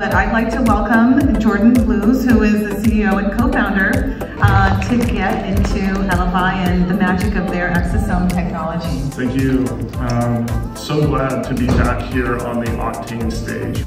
But I'd like to welcome Jordan Plews, who is the CEO and co-founder, uh, to get into ELEVAI and the magic of their exosome technology. Thank you. Um, so glad to be back here on the Octane stage.